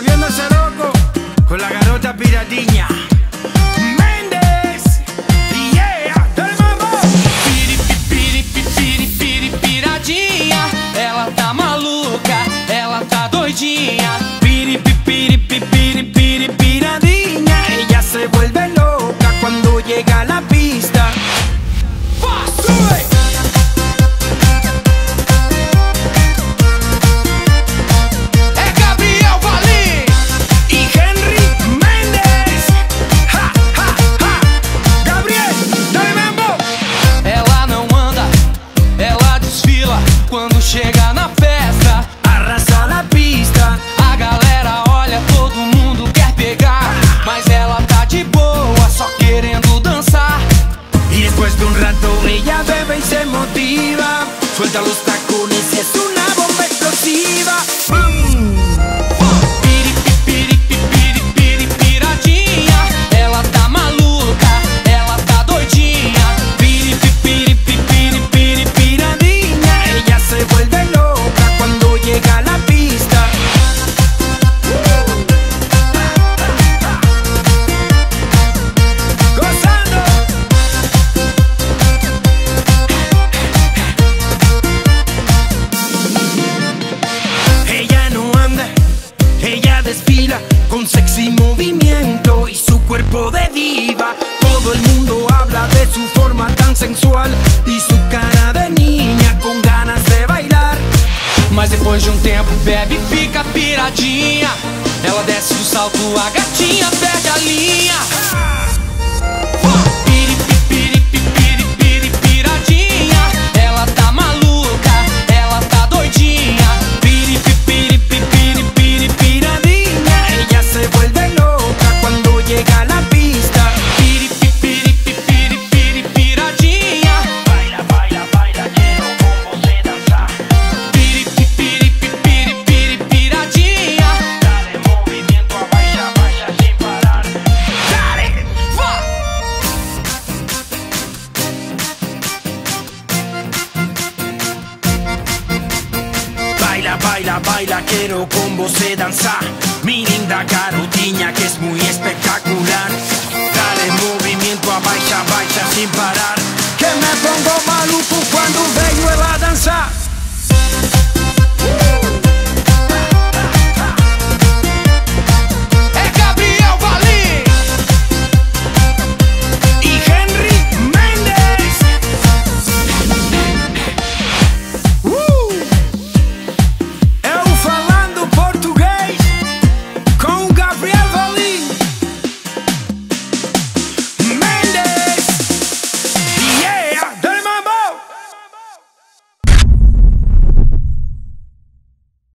volviendo a loco con la garota piratiña. Chega na festa, Arrasa la pista. a galera olha, todo mundo quer pegar. Mas ela tá de boa, só querendo dançar. Y después de un rato ella bebe y se motiva. Suelta los tacones es una movimiento y su cuerpo de diva. Todo el mundo habla de su forma tan sensual y su cara de niña con ganas de bailar. Mas depois de um tempo bebe e fica piradinha. Ela desce do salto, a gatinha perde a linha. Baila, quiero con você dançar. Mi linda garotinha que es muy espectacular. Dale movimiento, abaixa, abaixa sin parar. Que me pongo maluco cuando veo ela dançar.